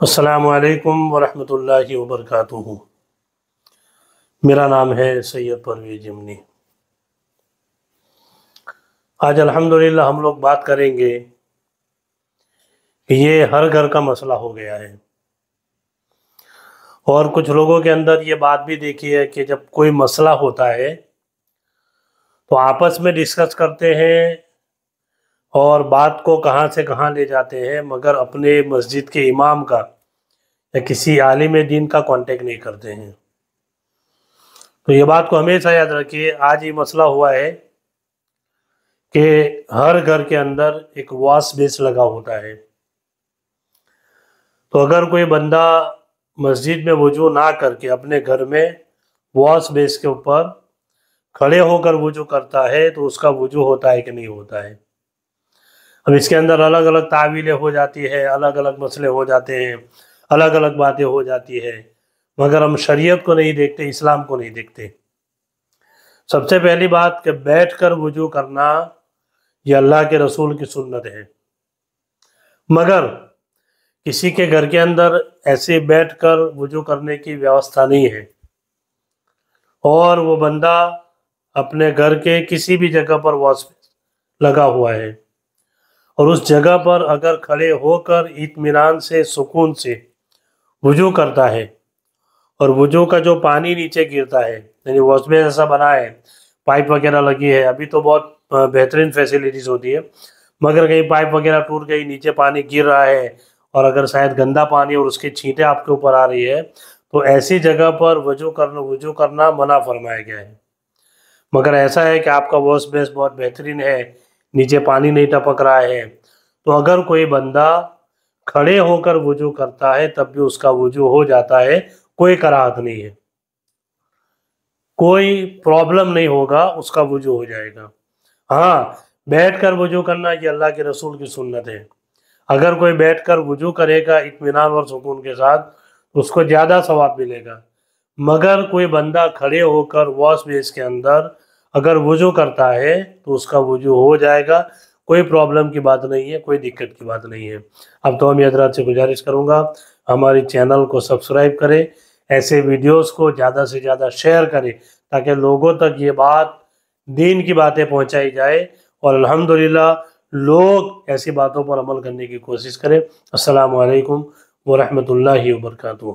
असलकम वरहमल वबरक मेरा नाम है सैयद परवेज जमनी। आज अल्हम्दुलिल्लाह हम लोग बात करेंगे ये हर घर का मसला हो गया है। और कुछ लोगों के अंदर ये बात भी देखी है कि जब कोई मसला होता है तो आपस में डिस्कस करते हैं और बात को कहाँ से कहाँ ले जाते हैं, मगर अपने मस्जिद के इमाम का या किसी आलिम दीन का कांटेक्ट नहीं करते हैं। तो ये बात को हमेशा याद रखिए, आज ये मसला हुआ है कि हर घर के अंदर एक वॉश बेस लगा होता है। तो अगर कोई बंदा मस्जिद में वज़ू ना करके अपने घर में वॉश बेस के ऊपर खड़े होकर वज़ू करता है तो उसका वज़ू होता है कि नहीं होता है? अब इसके अंदर अलग अलग तावीलें हो जाती है अलग अलग मसले हो जाते हैं अलग अलग बातें हो जाती है, मगर हम शरीयत को नहीं देखते, इस्लाम को नहीं देखते। सबसे पहली बात कि बैठ कर वज़ू करना ये अल्लाह के रसूल की सुन्नत है। मगर किसी के घर के अंदर ऐसे बैठ कर वज़ू करने की व्यवस्था नहीं है। और वो बंदा अपने घर के किसी भी जगह पर वॉश लगा हुआ है। और उस जगह पर अगर खड़े होकर इतमान से, सुकून से वज़ू करता है और वज़ू का जो पानी नीचे गिरता है, यानी वॉश बेस ऐसा बना है, पाइप वगैरह लगी है, अभी तो बहुत बेहतरीन फैसिलिटीज़ होती है, मगर कहीं पाइप वगैरह टूट गई, नीचे पानी गिर रहा है और अगर शायद गंदा पानी और उसकी छींटें आपके ऊपर आ रही है तो ऐसी जगह पर वज़ू करना वज़ू करना मना फरमाया गया है। मगर ऐसा है कि आपका वॉश बेस बहुत बेहतरीन है नीचे पानी नहीं टपक रहा है। तो अगर कोई बंदा खड़े होकर वज़ू करता है, तब भी उसका वज़ू हो जाता है, कोई कराहत नहीं है। कोई प्रॉब्लम नहीं होगा, उसका वज़ू हो जाएगा। हाँ बैठ कर वज़ू करना ये अल्लाह के रसूल की सुन्नत है। अगर कोई बैठ कर वज़ू करेगा इतमान और सुकून के साथ तो उसको ज़्यादा सवाब मिलेगा। मगर कोई बंदा खड़े होकर वॉश बेस के अंदर अगर वज़ू करता है तो उसका वज़ू हो जाएगा, कोई प्रॉब्लम की बात नहीं है, कोई दिक्कत की बात नहीं है। अब तो हम हजरात से गुजारिश करूँगा, हमारे चैनल को सब्सक्राइब करें, ऐसे वीडियोस को ज़्यादा से ज़्यादा शेयर करें, ताकि लोगों तक ये बात, दीन की बातें पहुंचाई जाए, और अल्हम्दुलिल्लाह लोग ऐसी बातों पर अमल करने की कोशिश करें। अस्सलाम वालेकुम वरहमतुल्लाहि वबरकातुहू।